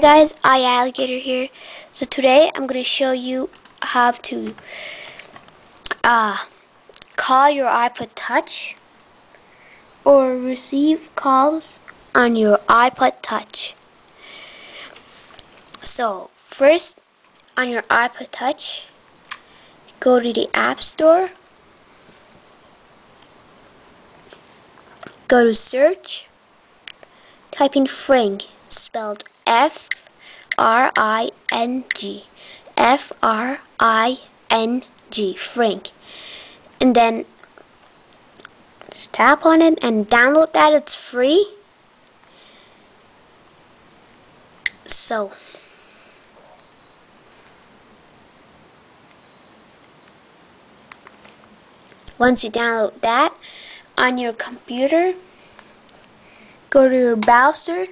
guys, iAligator here. So today I'm going to show you how to uh, call your iPod Touch or receive calls on your iPod Touch. So first on your iPod Touch, go to the App Store, go to search, type in Fring spelled F R I N G. F R I N G. Fring. And then just tap on it and download that. It's free. So. Once you download that on your computer, go to your browser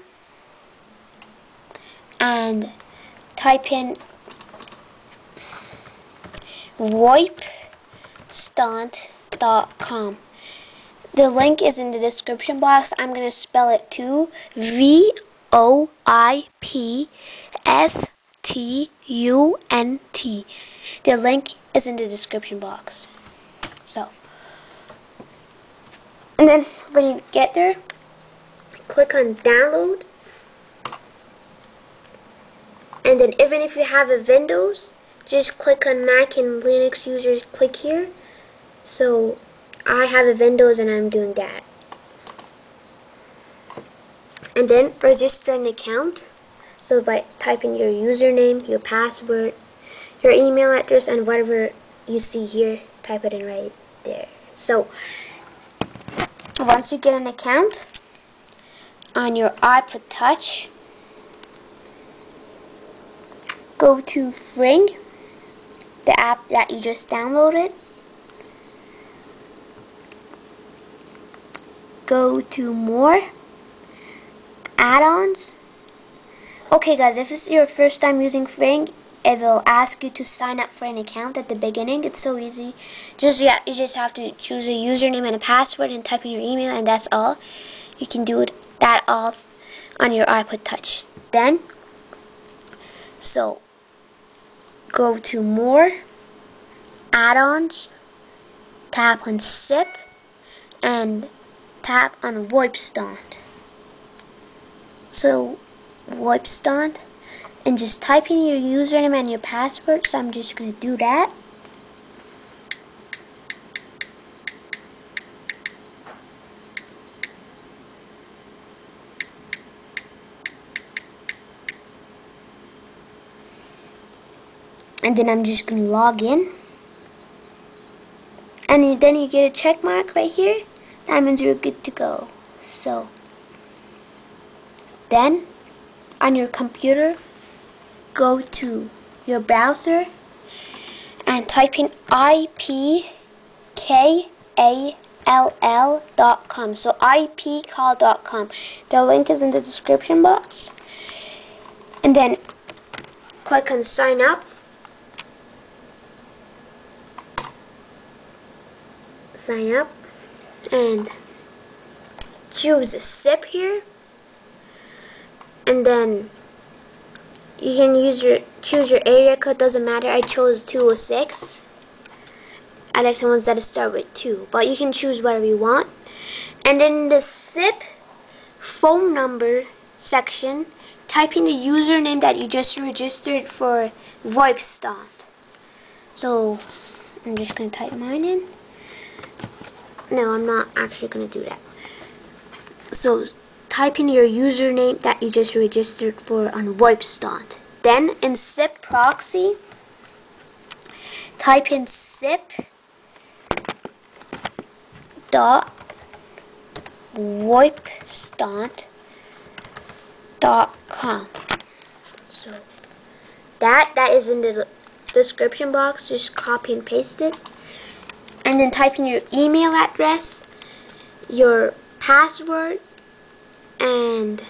and type in voipstunt.com. The link is in the description box. I'm going to spell it too. V O I P S T U N T. The link is in the description box. So, and then when you get there, click on download and then even if you have a Windows just click on Mac and Linux users click here. So I have a Windows and I'm doing that. And then register an account. So by typing your username your password your email address and whatever you see here type it in right there. So once you get an account on your iPod Touch go to Fring, the app that you just downloaded. Go to More, Add-ons. Okay guys, if it's your first time using Fring, it will ask you to sign up for an account at the beginning. It's so easy. Just yeah, you just have to choose a username and a password and type in your email and that's all. You can do it that all on your iPod Touch. Then so go to more, add-ons, tap on SIP, and tap on VoipStunt. So VoipStunt, and just type in your username and your password, so I'm just going to do that. And then I'm just gonna log in. And then you get a check mark right here. That means you're good to go. So then on your computer go to your browser and type in ipkall.com so ipkall.com the link is in the description box. And then click on sign up sign up and choose a SIP here. And then you can use your choose your area code doesn't matter. I chose 206 I like the ones that start with 2 but you can choose whatever you want. And in the SIP phone number section type in the username that you just registered for VoipStunt so I'm just going to type mine in no, I'm not actually going to do that. So type in your username that you just registered for on VoIP Then in SIP proxy, type in SIP dot dot com. So that that is in the description box. Just copy and paste it and then type in your email address, your password, and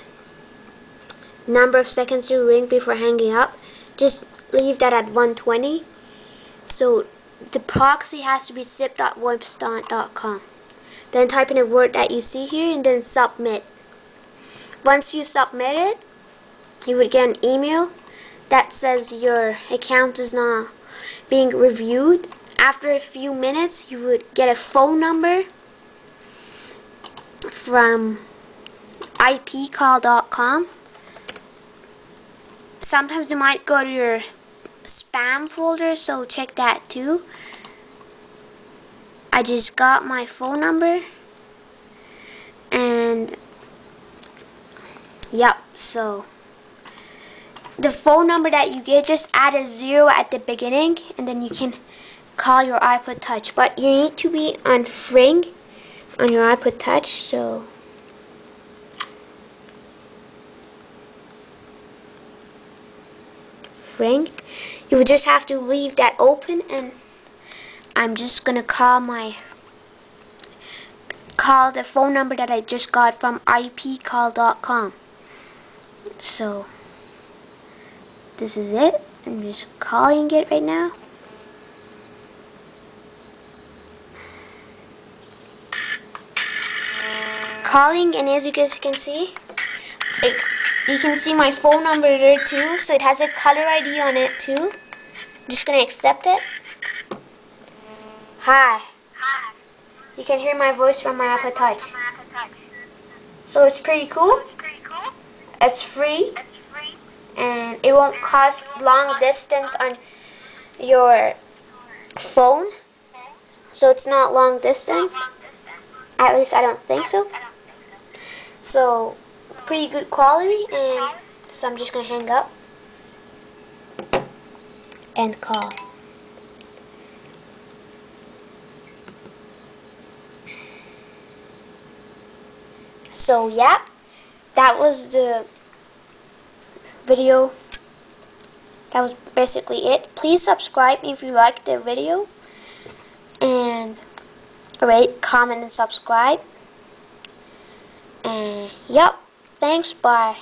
number of seconds to ring before hanging up. Just leave that at 120. So the proxy has to be sip.voipstunt.com. Then type in a word that you see here and then submit. Once you submit it, you would get an email that says your account is not being reviewed. After a few minutes, you would get a phone number from ipkall.com. Sometimes it might go to your spam folder, so check that too. I just got my phone number and yep, so the phone number that you get, just add a zero at the beginning and then you can call your iPod Touch. But you need to be on Fring on your iPod Touch, so Fring. You would just have to leave that open and I'm just gonna call my call the phone number that I just got from ipkall.com. So this is it. I'm just calling it right now. Calling and as you guys can see, it, you can see my phone number there too. So it has a caller ID on it too. I'm just gonna accept it. Hi. Hi. You can hear my voice from my iPod Touch. So it's pretty cool. It's free. and it won't cost long distance on your phone. So it's not. Long distance. At least I don't think so. So pretty good quality and so I'm just gonna hang up and call. So yeah, that was the video. That was basically it. Please subscribe if you liked the video. And rate, comment, and subscribe. And yep, thanks, bye.